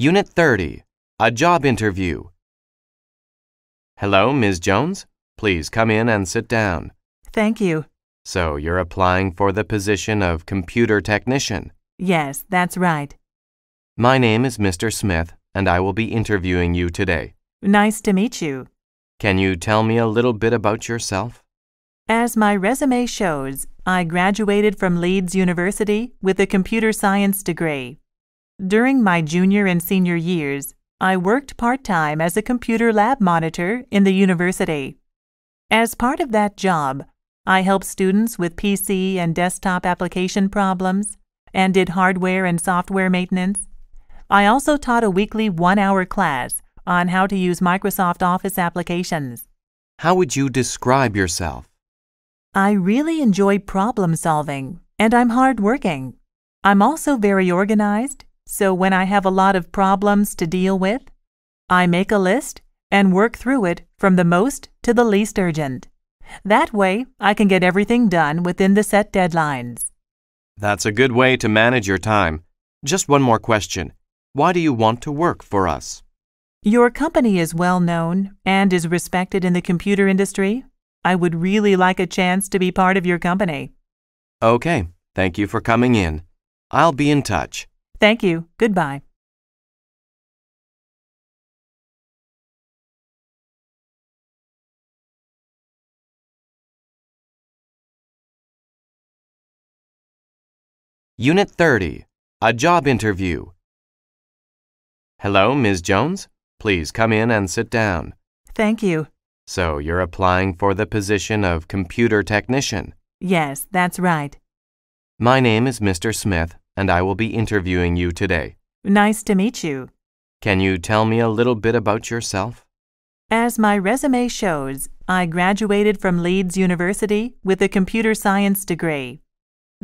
Unit 30, a job interview. Hello, Ms. Jones. Please come in and sit down. Thank you. So, you're applying for the position of computer technician. Yes, that's right. My name is Mr. Smith, and I will be interviewing you today. Nice to meet you. Can you tell me a little bit about yourself? As my resume shows, I graduated from Leeds University with a computer science degree. During my junior and senior years, I worked part time as a computer lab monitor in the university. As part of that job, I helped students with PC and desktop application problems and did hardware and software maintenance. I also taught a weekly one hour class on how to use Microsoft Office applications. How would you describe yourself? I really enjoy problem solving, and I'm hardworking. I'm also very organized, so when I have a lot of problems to deal with, I make a list and work through it from the most to the least urgent. That way, I can get everything done within the set deadlines. That's a good way to manage your time. Just one more question. Why do you want to work for us? Your company is well known and is respected in the computer industry. I would really like a chance to be part of your company. Okay, thank you for coming in. I'll be in touch. Thank you. Goodbye. Unit 30, a job interview. Hello, Ms. Jones. Please come in and sit down. Thank you. So, you're applying for the position of computer technician. Yes, that's right. My name is Mr. Smith, and I will be interviewing you today. Nice to meet you. Can you tell me a little bit about yourself? As my resume shows, I graduated from Leeds University with a computer science degree.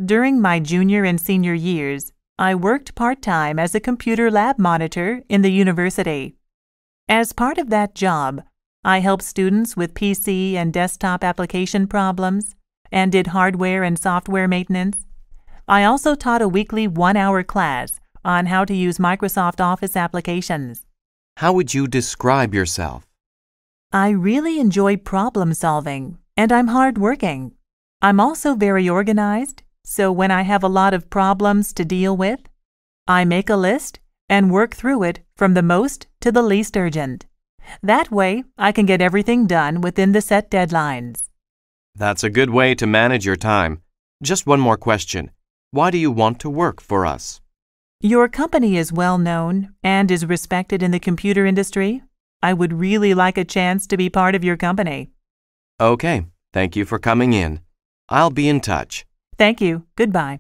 During my junior and senior years, I worked part time as a computer lab monitor in the university. As part of that job, I helped students with PC and desktop application problems and did hardware and software maintenance. I also taught a weekly one hour class on how to use Microsoft Office applications. How would you describe yourself? I really enjoy problem solving, and I'm hardworking. I'm also very organized so when I have a lot of problems to deal with, I make a list and work through it from the most to the least urgent. That way, I can get everything done within the set deadlines. That's a good way to manage your time. Just one more question. Why do you want to work for us? Your company is well known and is respected in the computer industry. I would really like a chance to be part of your company. Okay, thank you for coming in. I'll be in touch. Thank you. Goodbye.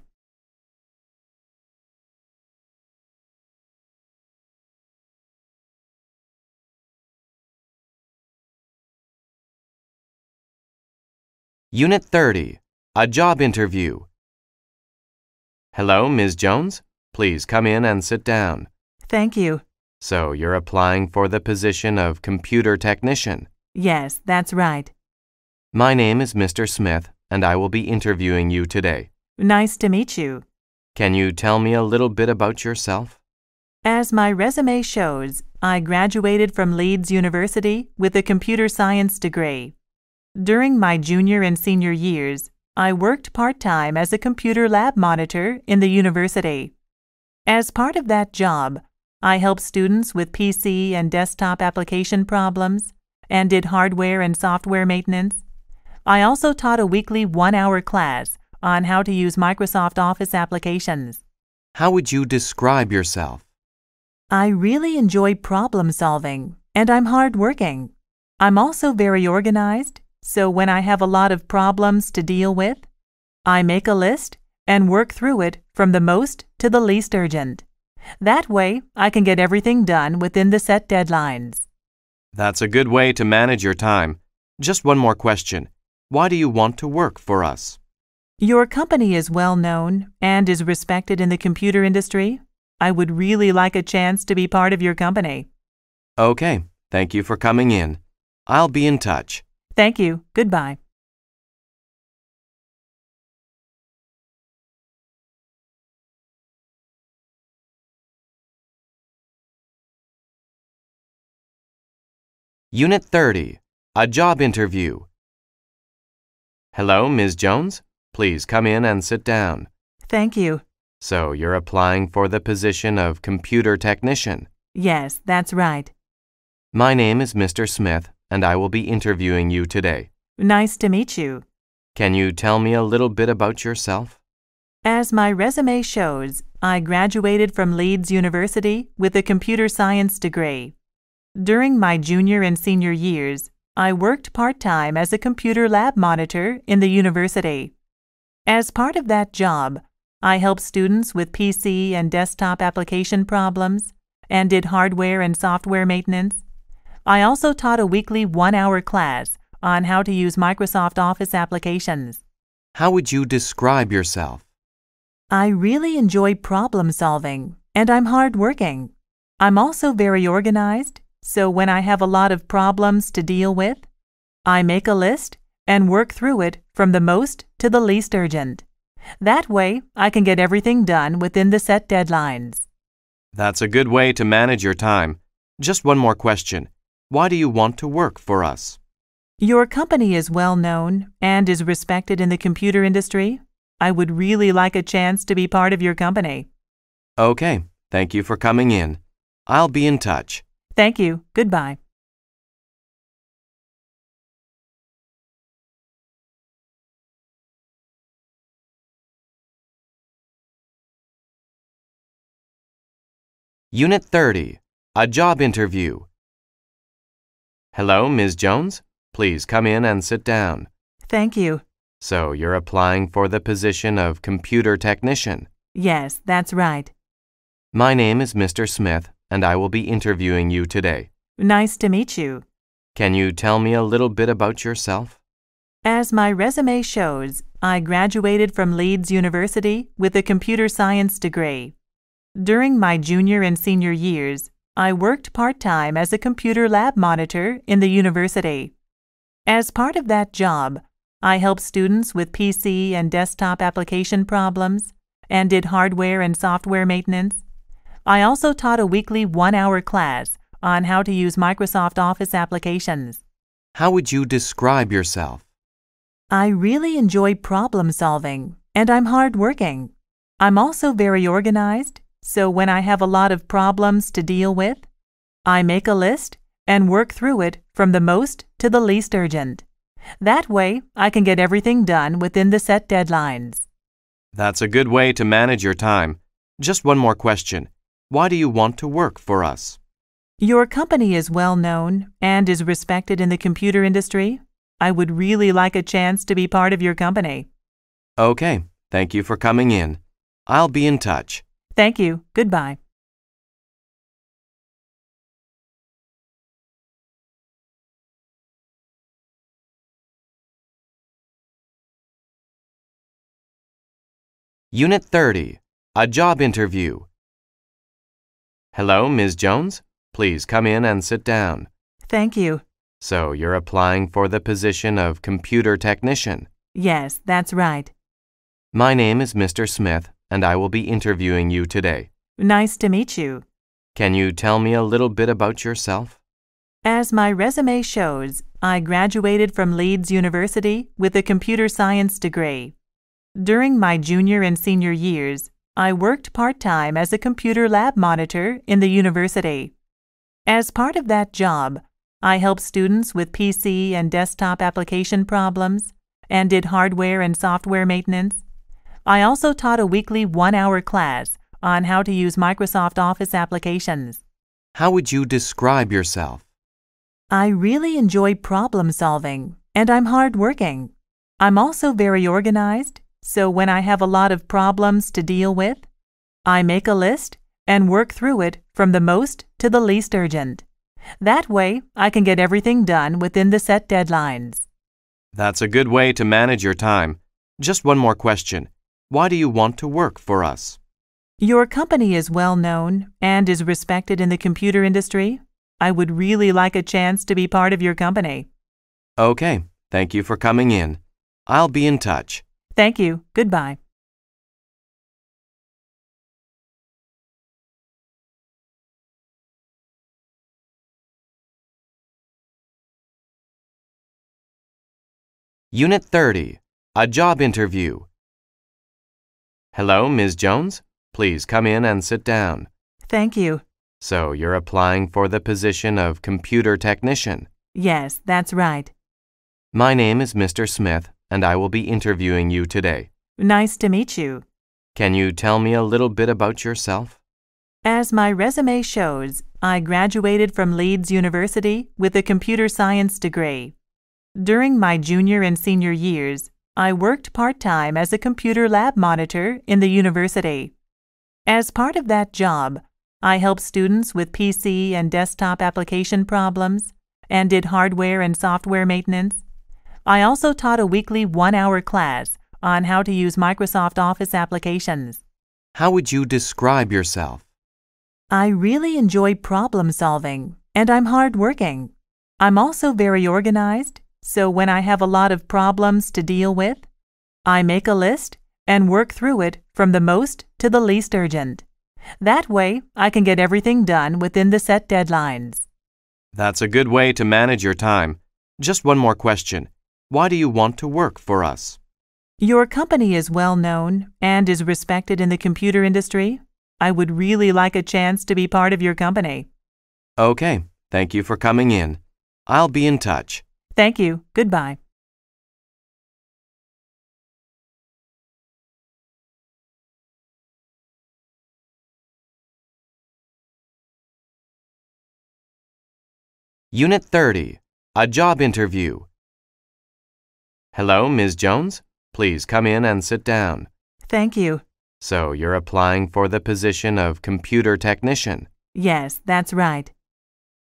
Unit 30, a job interview. Hello, Ms. Jones. Please come in and sit down. Thank you. So, you're applying for the position of computer technician. Yes, that's right. My name is Mr. Smith, and I will be interviewing you today. Nice to meet you. Can you tell me a little bit about yourself? As my resume shows, I graduated from Leeds University with a computer science degree. During my junior and senior years, I worked part time as a computer lab monitor in the university. As part of that job, I helped students with PC and desktop application problems and did hardware and software maintenance. I also taught a weekly one hour class on how to use Microsoft Office applications. How would you describe yourself? I really enjoy problem solving, and I'm hardworking. I'm also very organized, so when I have a lot of problems to deal with, I make a list and work through it from the most to the least urgent. That way, I can get everything done within the set deadlines. That's a good way to manage your time. Just one more question. Why do you want to work for us? Your company is well known and is respected in the computer industry. I would really like a chance to be part of your company. Okay, thank you for coming in. I'll be in touch. Thank you. Goodbye. Unit 30, a job interview. Hello, Ms. Jones. Please come in and sit down. Thank you. So you're applying for the position of computer technician? Yes, that's right. My name is Mr. Smith and I will be interviewing you today. Nice to meet you. Can you tell me a little bit about yourself? As my resume shows, I graduated from Leeds University with a computer science degree. During my junior and senior years, I worked part time as a computer lab monitor in the university. As part of that job, I helped students with PC and desktop application problems and did hardware and software maintenance. I also taught a weekly one hour class on how to use Microsoft Office applications. How would you describe yourself? I really enjoy problem solving, and I'm hardworking. I'm also very organized, so when I have a lot of problems to deal with, I make a list and work through it from the most to the least urgent. That way, I can get everything done within the set deadlines. That's a good way to manage your time. Just one more question. Why do you want to work for us? Your company is well known and is respected in the computer industry. I would really like a chance to be part of your company. Okay, thank you for coming in. I'll be in touch. Thank you. Goodbye. Unit 30, a job interview. Hello, Ms. Jones. Please come in and sit down. Thank you. So, you're applying for the position of computer technician. Yes, that's right. My name is Mr. Smith, and I will be interviewing you today. Nice to meet you. Can you tell me a little bit about yourself? As my resume shows, I graduated from Leeds University with a computer science degree. During my junior and senior years, I worked part time as a computer lab monitor in the university. As part of that job, I helped students with PC and desktop application problems and did hardware and software maintenance. I also taught a weekly one hour class on how to use Microsoft Office applications. How would you describe yourself? I really enjoy problem solving, and I'm hardworking. I'm also very organized, so when I have a lot of problems to deal with, I make a list and work through it from the most to the least urgent. That way, I can get everything done within the set deadlines. That's a good way to manage your time. Just one more question. Why do you want to work for us? Your company is well known and is respected in the computer industry. I would really like a chance to be part of your company. Okay, thank you for coming in. I'll be in touch. Thank you. Goodbye. Unit 30, a job interview. Hello, Ms. Jones. Please come in and sit down. Thank you. So, you're applying for the position of computer technician. Yes, that's right. My name is Mr. Smith, and I will be interviewing you today. Nice to meet you. Can you tell me a little bit about yourself? As my resume shows, I graduated from Leeds University with a computer science degree. During my junior and senior years, I worked part time as a computer lab monitor in the university. As part of that job, I helped students with PC and desktop application problems and did hardware and software maintenance. I also taught a weekly one hour class on how to use Microsoft Office applications. How would you describe yourself? I really enjoy problem solving, and I'm hardworking. I'm also very organized, so when I have a lot of problems to deal with, I make a list and work through it from the most to the least urgent. That way, I can get everything done within the set deadlines. That's a good way to manage your time. Just one more question. Why do you want to work for us? Your company is well known and is respected in the computer industry. I would really like a chance to be part of your company. Okay, thank you for coming in. I'll be in touch. Thank you. Goodbye. Unit 30 A Job Interview Hello, Ms. Jones. Please come in and sit down. Thank you. So, you're applying for the position of computer technician. Yes, that's right. My name is Mr. Smith, and I will be interviewing you today. Nice to meet you. Can you tell me a little bit about yourself? As my resume shows, I graduated from Leeds University with a computer science degree. During my junior and senior years, I worked part time as a computer lab monitor in the university. As part of that job, I helped students with PC and desktop application problems and did hardware and software maintenance. I also taught a weekly one hour class on how to use Microsoft Office applications. How would you describe yourself? I really enjoy problem solving, and I'm hardworking. I'm also very organized, so when I have a lot of problems to deal with, I make a list and work through it from the most to the least urgent. That way, I can get everything done within the set deadlines. That's a good way to manage your time. Just one more question. Why do you want to work for us? Your company is well known and is respected in the computer industry. I would really like a chance to be part of your company. Okay, thank you for coming in. I'll be in touch. Thank you. Goodbye. Unit 30, a job interview. Hello, Ms. Jones. Please come in and sit down. Thank you. So, you're applying for the position of computer technician. Yes, that's right.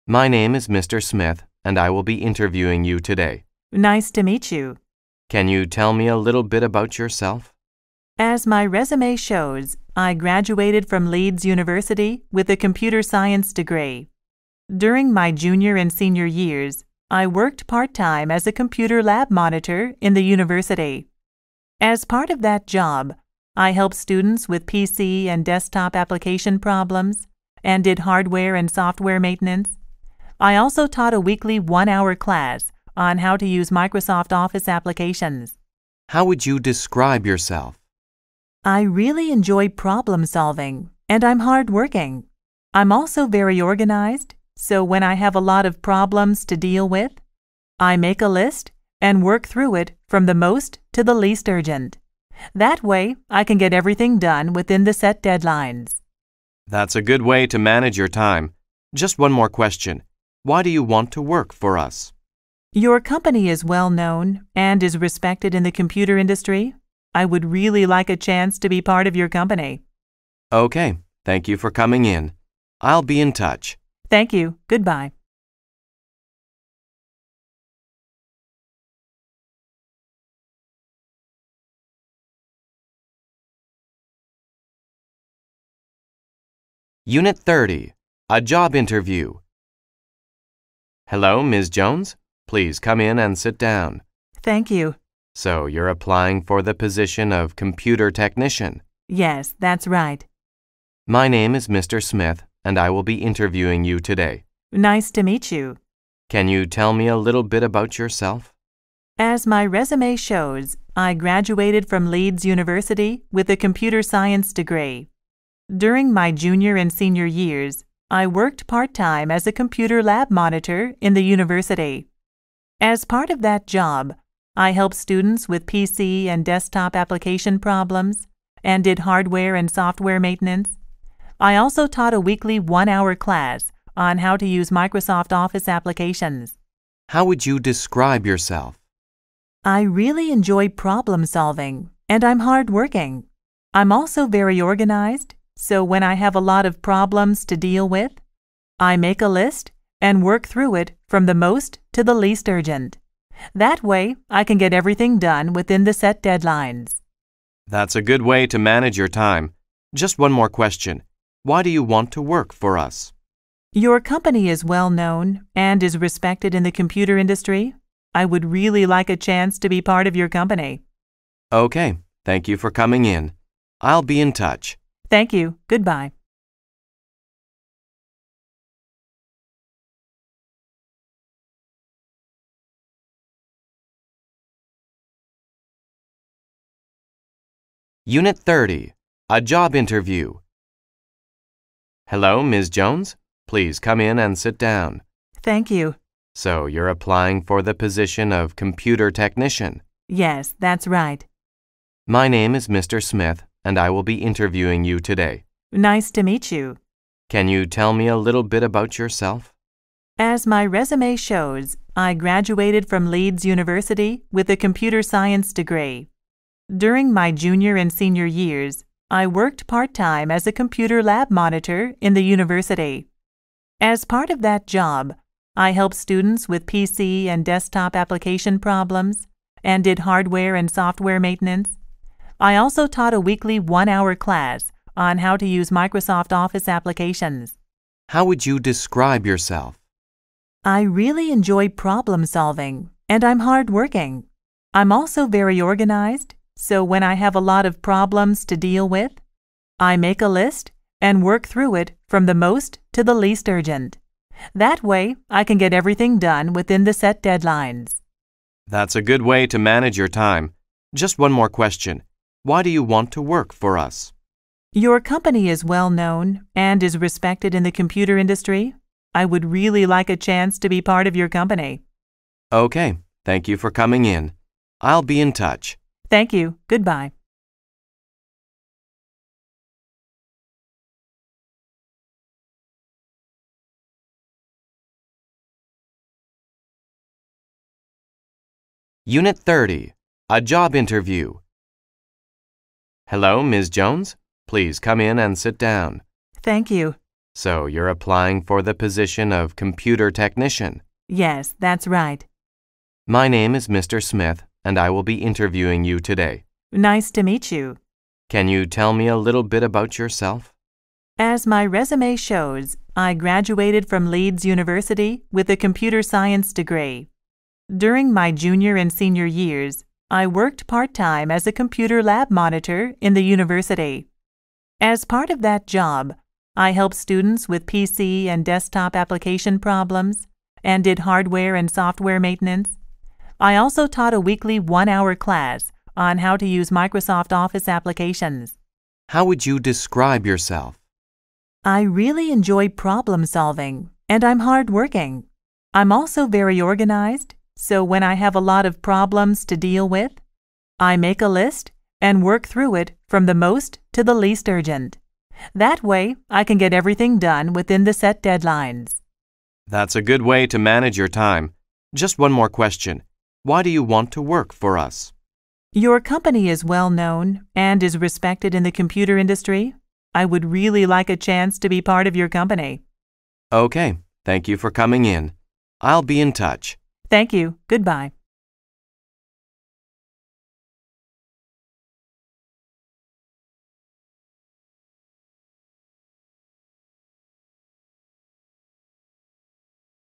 My name is Mr. Smith, and I will be interviewing you today. Nice to meet you. Can you tell me a little bit about yourself? As my resume shows, I graduated from Leeds University with a computer science degree. During my junior and senior years, I worked part time as a computer lab monitor in the university. As part of that job, I helped students with PC and desktop application problems and did hardware and software maintenance. I also taught a weekly one hour class on how to use Microsoft Office applications. How would you describe yourself? I really enjoy problem solving, and I'm hardworking. I'm also very organized, so when I have a lot of problems to deal with, I make a list and work through it from the most to the least urgent. That way, I can get everything done within the set deadlines. That's a good way to manage your time. Just one more question. Why do you want to work for us? Your company is well known and is respected in the computer industry. I would really like a chance to be part of your company. Okay, thank you for coming in. I'll be in touch. Thank you. Goodbye. Unit 30, a job interview. Hello, Ms. Jones. Please come in and sit down. Thank you. So, you're applying for the position of computer technician. Yes, that's right. My name is Mr. Smith, and I will be interviewing you today. Nice to meet you. Can you tell me a little bit about yourself? As my resume shows, I graduated from Leeds University with a computer science degree. During my junior and senior years, I worked part time as a computer lab monitor in the university. As part of that job, I helped students with PC and desktop application problems and did hardware and software maintenance. I also taught a weekly one hour class on how to use Microsoft Office applications. How would you describe yourself? I really enjoy problem solving, and I'm hardworking. I'm also very organized, so when I have a lot of problems to deal with, I make a list and work through it from the most to the least urgent. That way, I can get everything done within the set deadlines. That's a good way to manage your time. Just one more question. Why do you want to work for us? Your company is well known and is respected in the computer industry. I would really like a chance to be part of your company. Okay, thank you for coming in. I'll be in touch. Thank you. Goodbye. Unit 30, a job interview. Hello, Ms. Jones. Please come in and sit down. Thank you. So you're applying for the position of computer technician? Yes, that's right. My name is Mr. Smith and I will be interviewing you today. Nice to meet you. Can you tell me a little bit about yourself? As my resume shows, I graduated from Leeds University with a computer science degree. During my junior and senior years, I worked part time as a computer lab monitor in the university. As part of that job, I helped students with PC and desktop application problems and did hardware and software maintenance. I also taught a weekly one hour class on how to use Microsoft Office applications. How would you describe yourself? I really enjoy problem solving, and I'm hardworking. I'm also very organized, so when I have a lot of problems to deal with, I make a list and work through it from the most to the least urgent. That way, I can get everything done within the set deadlines. That's a good way to manage your time. Just one more question. Why do you want to work for us? Your company is well known and is respected in the computer industry. I would really like a chance to be part of your company. Okay, thank you for coming in. I'll be in touch. Thank you. Goodbye. Unit 30, a job interview. Hello, Ms. Jones. Please come in and sit down. Thank you. So, you're applying for the position of computer technician. Yes, that's right. My name is Mr. Smith, and I will be interviewing you today. Nice to meet you. Can you tell me a little bit about yourself? As my resume shows, I graduated from Leeds University with a computer science degree. During my junior and senior years, I worked part time as a computer lab monitor in the university. As part of that job, I helped students with PC and desktop application problems and did hardware and software maintenance. I also taught a weekly one hour class on how to use Microsoft Office applications. How would you describe yourself? I really enjoy problem solving, and I'm hardworking. I'm also very organized, so when I have a lot of problems to deal with, I make a list and work through it from the most to the least urgent. That way, I can get everything done within the set deadlines. That's a good way to manage your time. Just one more question. Why do you want to work for us? Your company is well known and is respected in the computer industry. I would really like a chance to be part of your company. Okay, thank you for coming in. I'll be in touch. Thank you. Goodbye.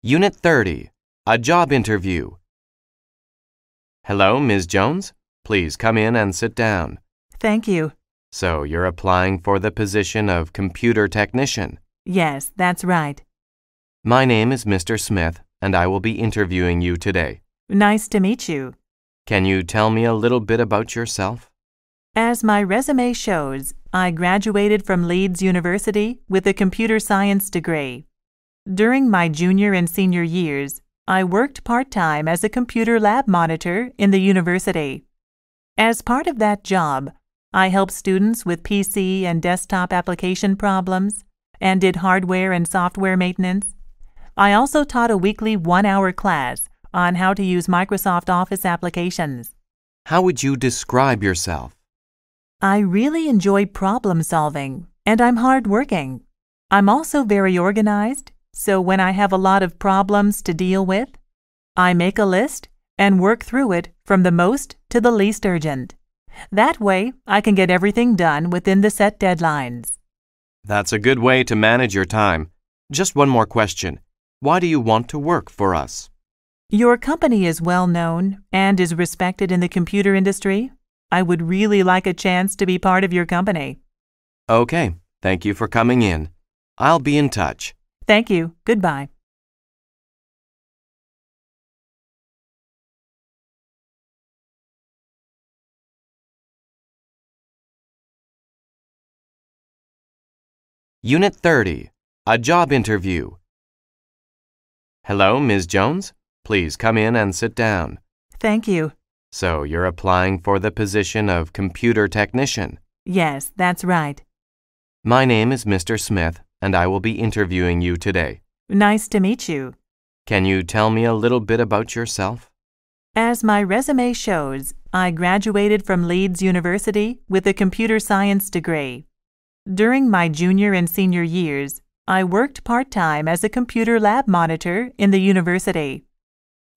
Unit 30, a job interview. Hello, Ms. Jones. Please come in and sit down. Thank you. So, you're applying for the position of computer technician. Yes, that's right. My name is Mr. Smith, and I will be interviewing you today. Nice to meet you. Can you tell me a little bit about yourself? As my resume shows, I graduated from Leeds University with a computer science degree. During my junior and senior years, I worked part time as a computer lab monitor in the university. As part of that job, I helped students with PC and desktop application problems and did hardware and software maintenance. I also taught a weekly one hour class on how to use Microsoft Office applications. How would you describe yourself? I really enjoy problem solving, and I'm hardworking. I'm also very organized, so when I have a lot of problems to deal with, I make a list and work through it from the most to the least urgent. That way, I can get everything done within the set deadlines. That's a good way to manage your time. Just one more question. Why do you want to work for us? Your company is well known and is respected in the computer industry. I would really like a chance to be part of your company. Okay, thank you for coming in. I'll be in touch. Thank you. Goodbye. Unit 30 A Job Interview Hello, Ms. Jones. Please come in and sit down. Thank you. So, you're applying for the position of computer technician. Yes, that's right. My name is Mr. Smith, and I will be interviewing you today. Nice to meet you. Can you tell me a little bit about yourself? As my resume shows, I graduated from Leeds University with a computer science degree. During my junior and senior years, I worked part time as a computer lab monitor in the university.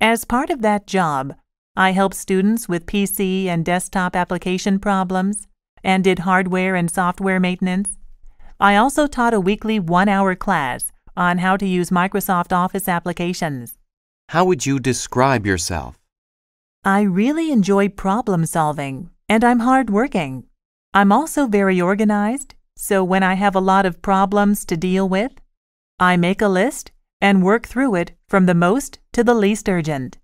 As part of that job, I helped students with PC and desktop application problems and did hardware and software maintenance. I also taught a weekly one hour class on how to use Microsoft Office applications. How would you describe yourself? I really enjoy problem solving, and I'm hardworking. I'm also very organized, so when I have a lot of problems to deal with, I make a list and work through it from the most to the least urgent.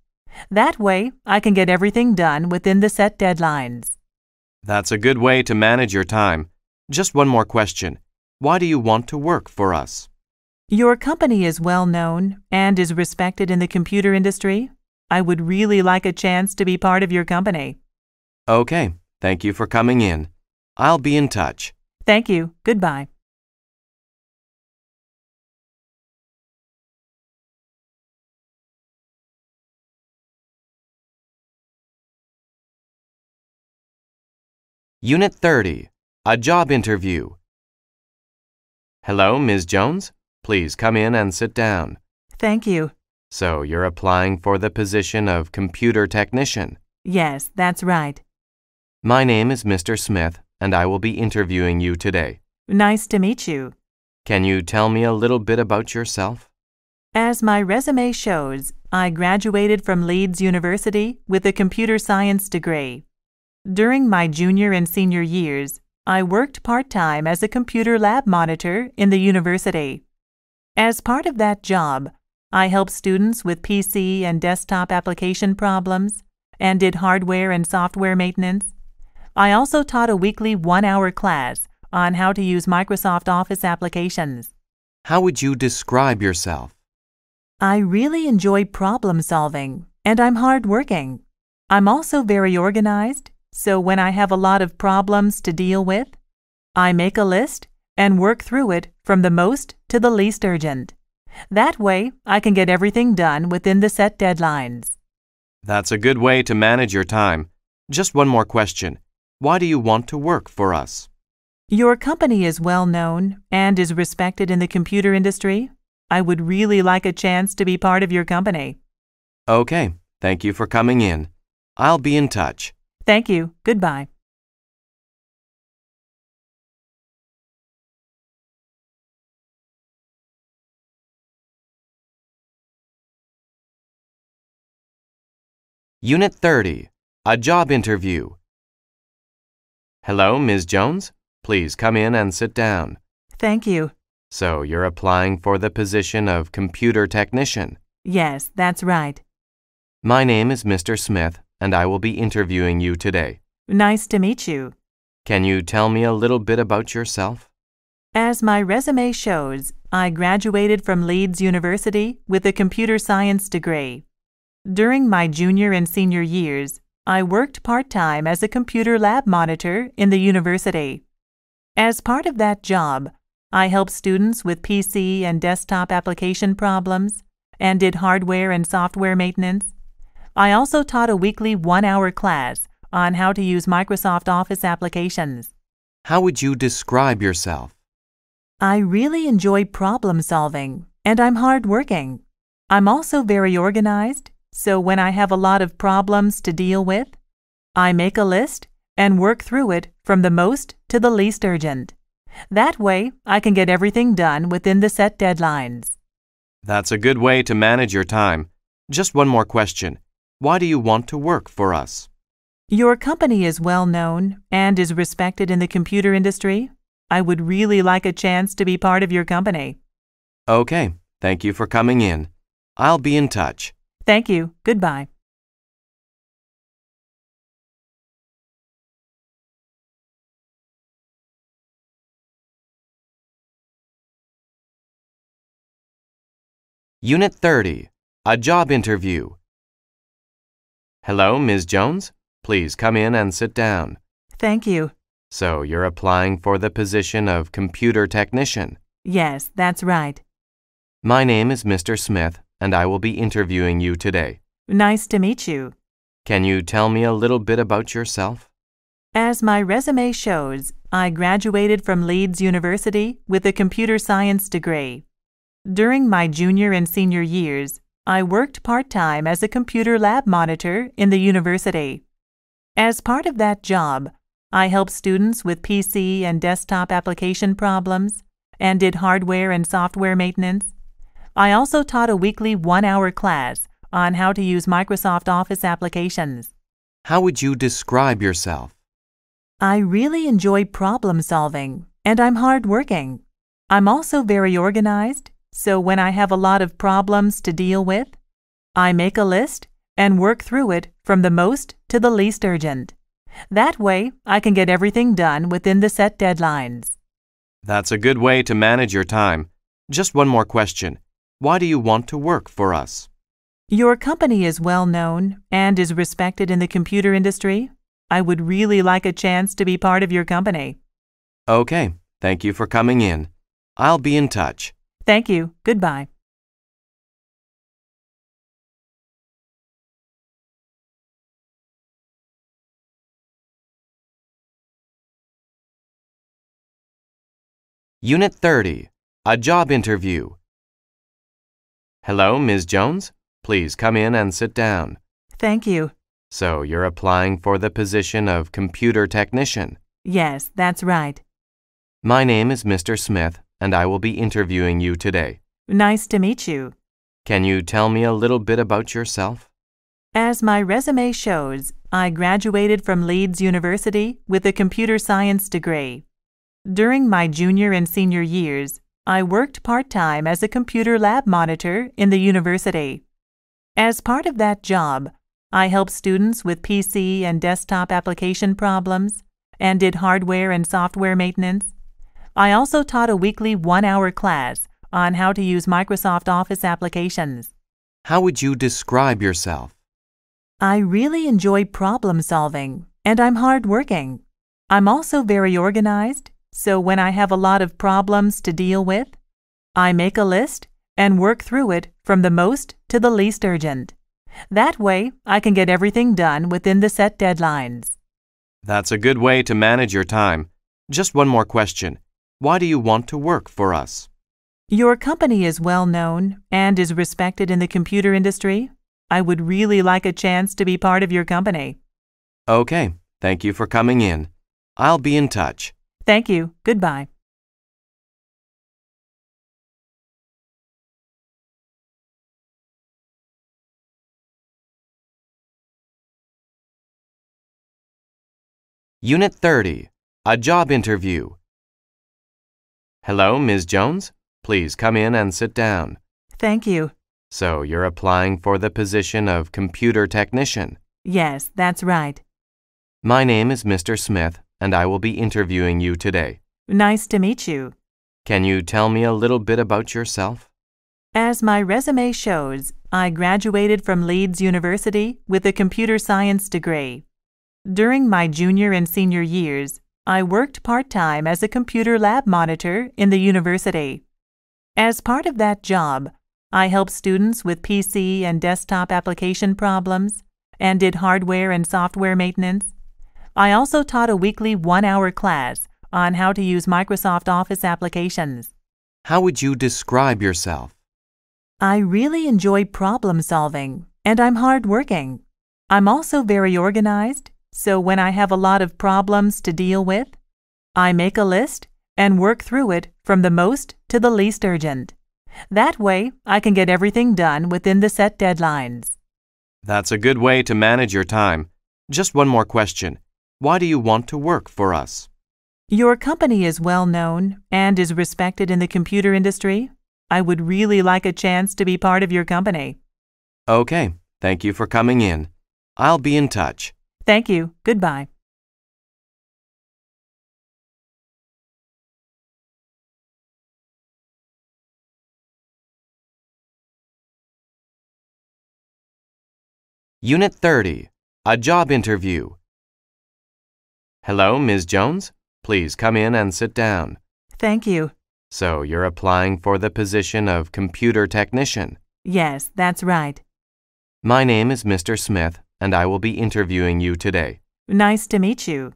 That way, I can get everything done within the set deadlines. That's a good way to manage your time. Just one more question. Why do you want to work for us? Your company is well known and is respected in the computer industry. I would really like a chance to be part of your company. Okay, thank you for coming in. I'll be in touch. Thank you. Goodbye. Unit 30, a job interview. Hello, Ms. Jones. Please come in and sit down. Thank you. So, you're applying for the position of computer technician. Yes, that's right. My name is Mr. Smith, and I will be interviewing you today. Nice to meet you. Can you tell me a little bit about yourself? As my resume shows, I graduated from Leeds University with a computer science degree. During my junior and senior years, I worked part time as a computer lab monitor in the university. As part of that job, I helped students with PC and desktop application problems and did hardware and software maintenance. I also taught a weekly one hour class on how to use Microsoft Office applications. How would you describe yourself? I really enjoy problem solving, and I'm hardworking. I'm also very organized, so when I have a lot of problems to deal with, I make a list and work through it from the most to the least urgent. That way, I can get everything done within the set deadlines. That's a good way to manage your time. Just one more question. Why do you want to work for us? Your company is well known and is respected in the computer industry. I would really like a chance to be part of your company. Okay, thank you for coming in. I'll be in touch. Thank you. Goodbye. Unit 30, a job interview. Hello, Ms. Jones. Please come in and sit down. Thank you. So, you're applying for the position of computer technician. Yes, that's right. My name is Mr. Smith, and I will be interviewing you today. Nice to meet you. Can you tell me a little bit about yourself? As my resume shows, I graduated from Leeds University with a computer science degree. During my junior and senior years, I worked part time as a computer lab monitor in the university. As part of that job, I helped students with PC and desktop application problems and did hardware and software maintenance. I also taught a weekly one hour class on how to use Microsoft Office applications. How would you describe yourself? I really enjoy problem solving, and I'm hardworking. I'm also very organized, so when I have a lot of problems to deal with, I make a list and work through it from the most to the least urgent. That way, I can get everything done within the set deadlines. That's a good way to manage your time. Just one more question. Why do you want to work for us? Your company is well known and is respected in the computer industry. I would really like a chance to be part of your company. Okay, thank you for coming in. I'll be in touch. Thank you. Goodbye. Unit 30, a job interview. Hello, Ms. Jones. Please come in and sit down. Thank you. So, you're applying for the position of computer technician? Yes, that's right. My name is Mr. Smith and I will be interviewing you today. Nice to meet you. Can you tell me a little bit about yourself? As my resume shows, I graduated from Leeds University with a computer science degree. During my junior and senior years, I worked part time as a computer lab monitor in the university. As part of that job, I helped students with PC and desktop application problems and did hardware and software maintenance. I also taught a weekly one hour class on how to use Microsoft Office applications. How would you describe yourself? I really enjoy problem solving, and I'm hardworking. I'm also very organized, so when I have a lot of problems to deal with, I make a list and work through it from the most to the least urgent. That way, I can get everything done within the set deadlines. That's a good way to manage your time. Just one more question. Why do you want to work for us? Your company is well known and is respected in the computer industry. I would really like a chance to be part of your company. Okay, thank you for coming in. I'll be in touch. Thank you. Goodbye. Unit 30, a job interview. Hello, Ms. Jones. Please come in and sit down. Thank you. So, you're applying for the position of computer technician. Yes, that's right. My name is Mr. Smith, and I will be interviewing you today. Nice to meet you. Can you tell me a little bit about yourself? As my resume shows, I graduated from Leeds University with a computer science degree. During my junior and senior years, I worked part time as a computer lab monitor in the university. As part of that job, I helped students with PC and desktop application problems and did hardware and software maintenance. I also taught a weekly one hour class on how to use Microsoft Office applications. How would you describe yourself? I really enjoy problem solving, and I'm hardworking. I'm also very organized, so when I have a lot of problems to deal with, I make a list and work through it from the most to the least urgent. That way, I can get everything done within the set deadlines. That's a good way to manage your time. Just one more question. Why do you want to work for us? Your company is well known and is respected in the computer industry. I would really like a chance to be part of your company. Okay, thank you for coming in. I'll be in touch. Thank you. Goodbye. Unit 30, a job interview. Hello, Ms. Jones. Please come in and sit down. Thank you. So, you're applying for the position of computer technician. Yes, that's right. My name is Mr. Smith, and I will be interviewing you today. Nice to meet you. Can you tell me a little bit about yourself? As my resume shows, I graduated from Leeds University with a computer science degree. During my junior and senior years, I worked part time as a computer lab monitor in the university. As part of that job, I helped students with PC and desktop application problems and did hardware and software maintenance. I also taught a weekly one hour class on how to use Microsoft Office applications. How would you describe yourself? I really enjoy problem solving, and I'm hardworking. I'm also very organized, so when I have a lot of problems to deal with, I make a list and work through it from the most to the least urgent. That way, I can get everything done within the set deadlines. That's a good way to manage your time. Just one more question. Why do you want to work for us? Your company is well known and is respected in the computer industry. I would really like a chance to be part of your company. Okay, thank you for coming in. I'll be in touch. Thank you. Goodbye. Unit 30 A Job Interview Hello, Ms. Jones. Please come in and sit down. Thank you. So, you're applying for the position of computer technician. Yes, that's right. My name is Mr. Smith, and I will be interviewing you today. Nice to meet you.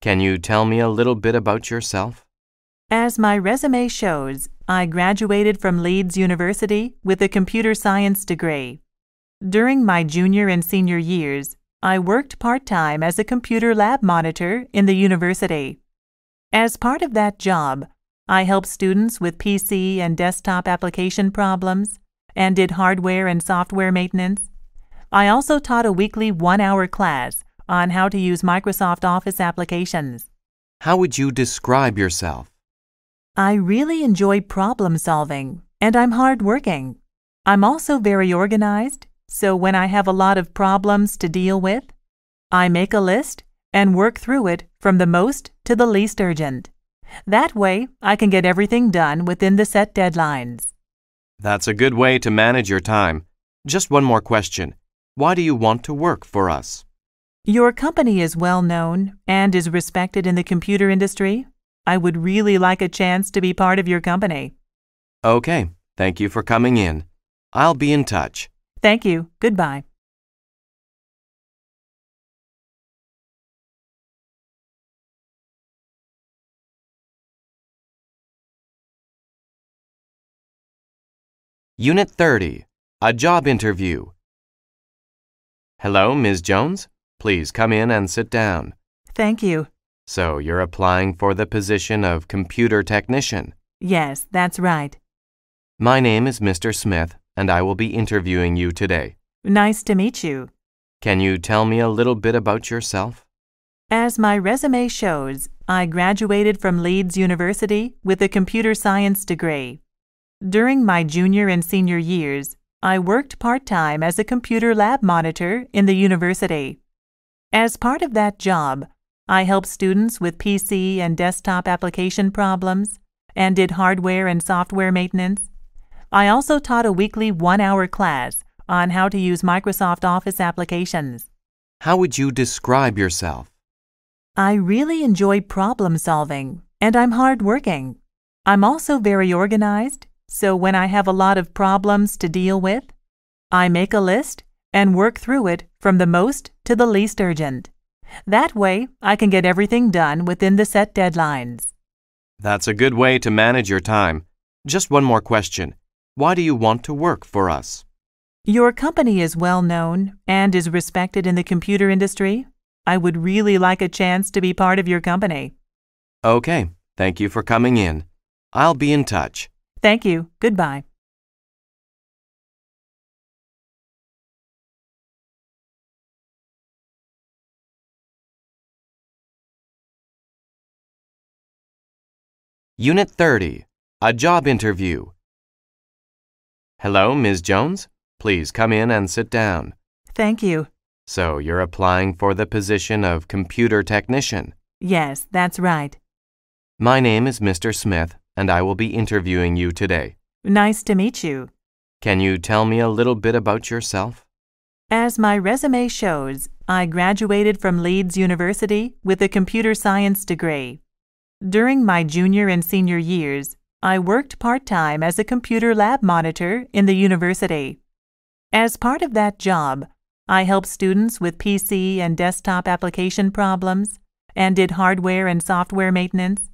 Can you tell me a little bit about yourself? As my resume shows, I graduated from Leeds University with a computer science degree. During my junior and senior years, I worked part time as a computer lab monitor in the university. As part of that job, I helped students with PC and desktop application problems and did hardware and software maintenance. I also taught a weekly one hour class on how to use Microsoft Office applications. How would you describe yourself? I really enjoy problem solving, and I'm hardworking. I'm also very organized, so when I have a lot of problems to deal with, I make a list and work through it from the most to the least urgent. That way, I can get everything done within the set deadlines. That's a good way to manage your time. Just one more question. Why do you want to work for us? Your company is well known and is respected in the computer industry. I would really like a chance to be part of your company. Okay, thank you for coming in. I'll be in touch. Thank you. Goodbye. Unit 30, a job interview. Hello, Ms. Jones. Please come in and sit down. Thank you. So, you're applying for the position of computer technician. Yes, that's right. My name is Mr. Smith, and I will be interviewing you today. Nice to meet you. Can you tell me a little bit about yourself? As my resume shows, I graduated from Leeds University with a computer science degree. During my junior and senior years, I worked part time as a computer lab monitor in the university. As part of that job, I helped students with PC and desktop application problems and did hardware and software maintenance. I also taught a weekly one hour class on how to use Microsoft Office applications. How would you describe yourself? I really enjoy problem solving, and I'm hardworking. I'm also very organized, so when I have a lot of problems to deal with, I make a list and work through it from the most to the least urgent. That way, I can get everything done within the set deadlines. That's a good way to manage your time. Just one more question. Why do you want to work for us? Your company is well known and is respected in the computer industry. I would really like a chance to be part of your company. Okay, thank you for coming in. I'll be in touch. Thank you. Goodbye. Unit 30, a job interview. Hello, Ms. Jones. Please come in and sit down. Thank you. So, you're applying for the position of computer technician. Yes, that's right. My name is Mr. Smith, and I will be interviewing you today. Nice to meet you. Can you tell me a little bit about yourself? As my resume shows, I graduated from Leeds University with a computer science degree. During my junior and senior years, I worked part time as a computer lab monitor in the university. As part of that job, I helped students with PC and desktop application problems and did hardware and software maintenance.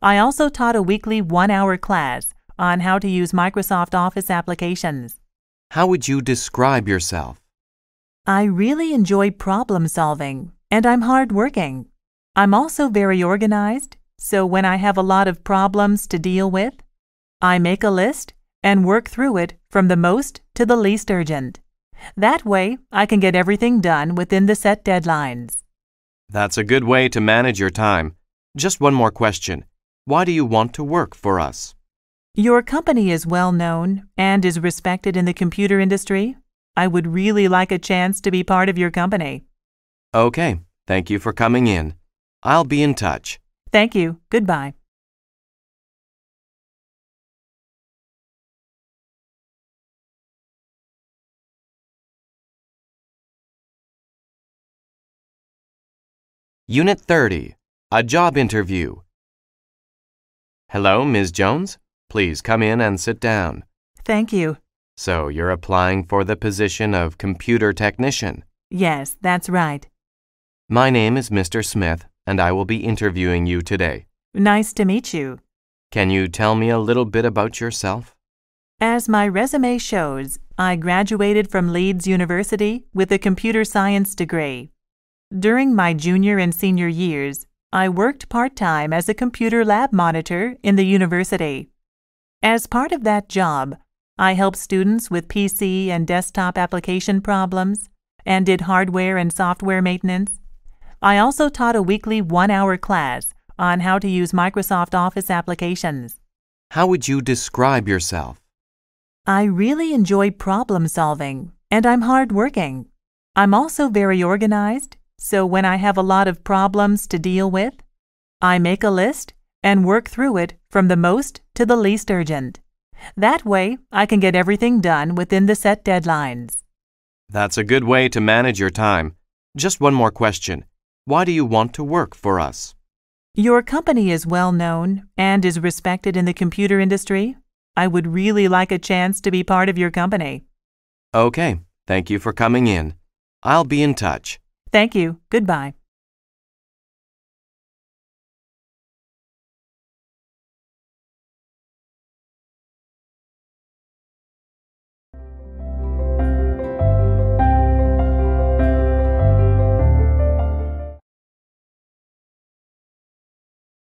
I also taught a weekly one hour class on how to use Microsoft Office applications. How would you describe yourself? I really enjoy problem solving, and I'm hardworking. I'm also very organized, so when I have a lot of problems to deal with, I make a list and work through it from the most to the least urgent. That way, I can get everything done within the set deadlines. That's a good way to manage your time. Just one more question. Why do you want to work for us? Your company is well known and is respected in the computer industry. I would really like a chance to be part of your company. Okay, thank you for coming in. I'll be in touch. Thank you. Goodbye. Unit 30, a job interview. Hello, Ms. Jones. Please come in and sit down. Thank you. So you're applying for the position of computer technician? Yes, that's right. My name is Mr. Smith and I will be interviewing you today. Nice to meet you. Can you tell me a little bit about yourself? As my resume shows, I graduated from Leeds University with a computer science degree. During my junior and senior years, I worked part time as a computer lab monitor in the university. As part of that job, I helped students with PC and desktop application problems and did hardware and software maintenance. I also taught a weekly one hour class on how to use Microsoft Office applications. How would you describe yourself? I really enjoy problem solving, and I'm hardworking. I'm also very organized, so when I have a lot of problems to deal with, I make a list and work through it from the most to the least urgent. That way, I can get everything done within the set deadlines. That's a good way to manage your time. Just one more question. Why do you want to work for us? Your company is well known and is respected in the computer industry. I would really like a chance to be part of your company. Okay, thank you for coming in. I'll be in touch. Thank you. Goodbye.